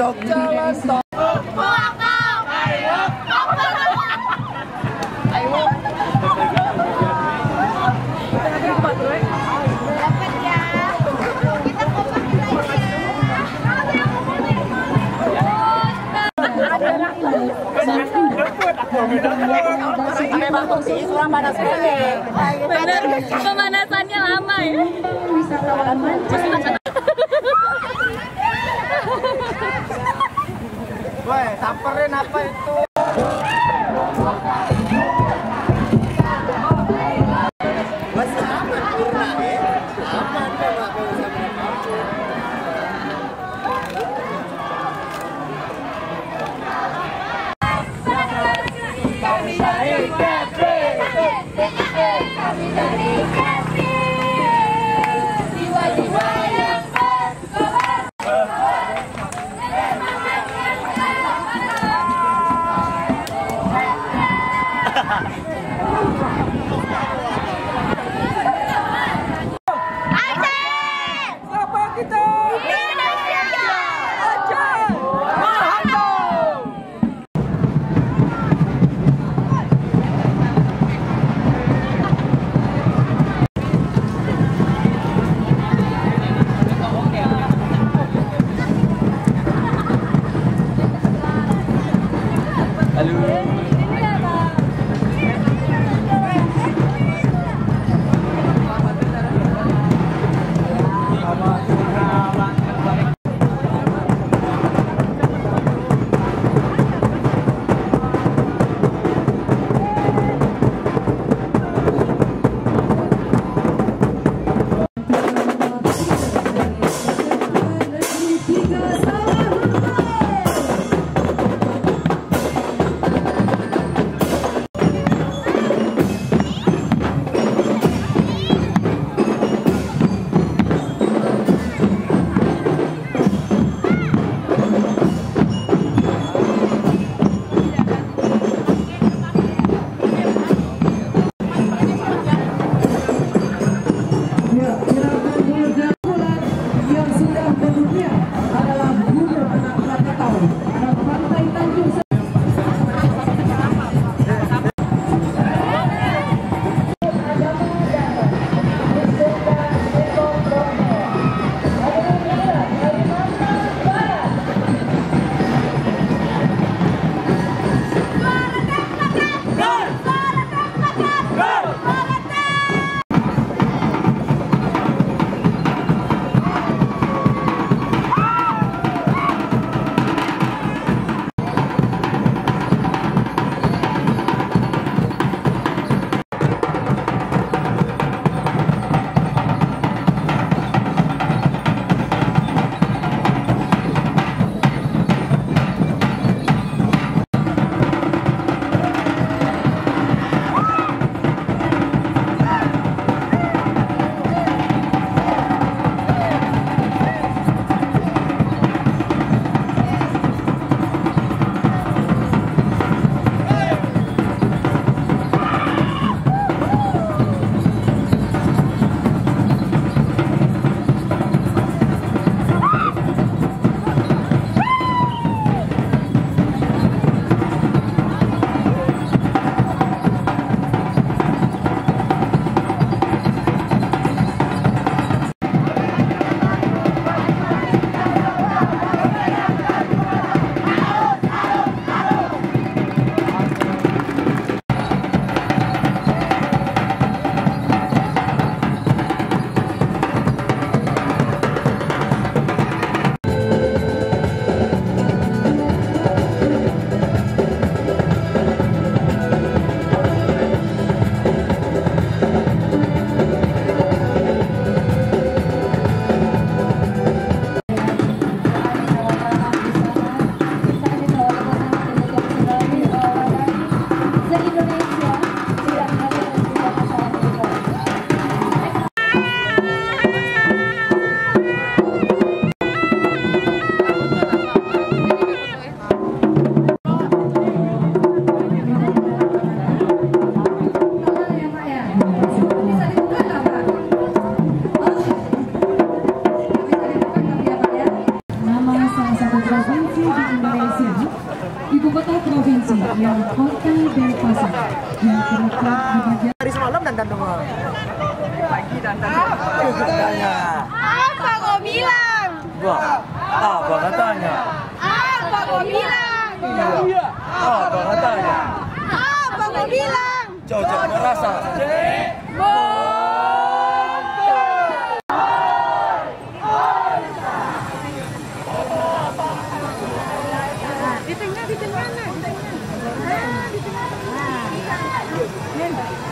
Dokter Lantai. panas pendek. benar pemanasannya lama ya. Woi, samperin apa itu? Dandan doang. Apa kau bilang? Apa katanya? Apa kau bilang? Apa katanya? Apa kau bilang? Cocok merasa. Jempa!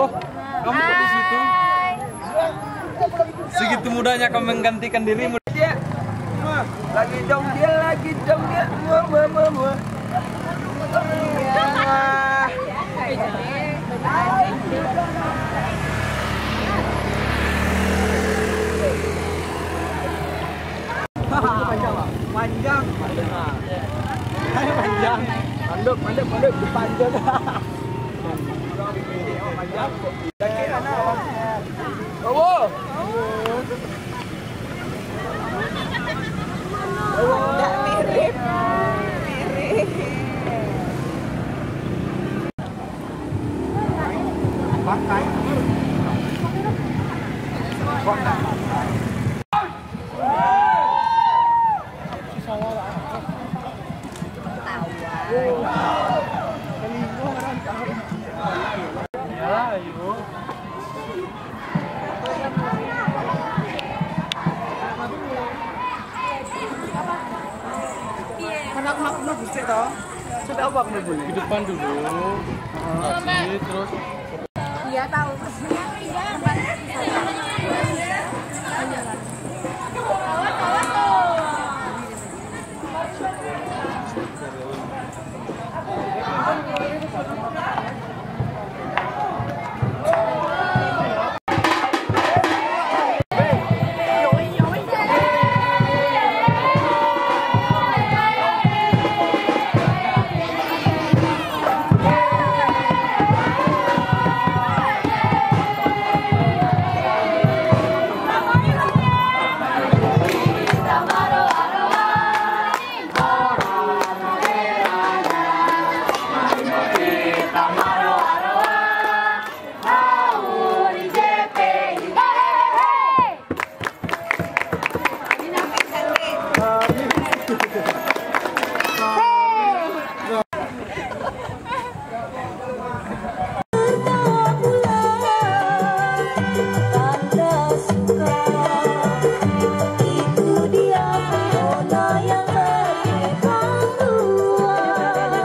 Loh, kamu kok di situ? Segitu mudahnya kamu menggantikan dirimu. Dia lagi dong dia lagi dong dia. Mua, mua, mua, mua. Panjang. Panjang. Manduk, manduk, manduk, panjang. Oh, Di depan dulu. Terus Iya tahu. Hai.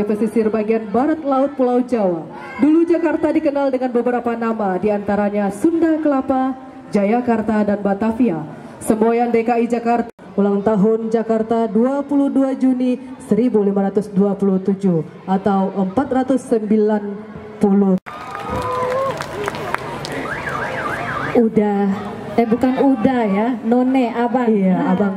Di pesisir bagian barat laut Pulau Jawa. Dulu Jakarta dikenal dengan beberapa nama, di antaranya Sunda Kelapa, Jayakarta, dan Batavia. Semboyan DKI Jakarta ulang tahun Jakarta 22 Juni 1527 atau 490 Udah, eh bukan udah ya, none abang. Iya, abang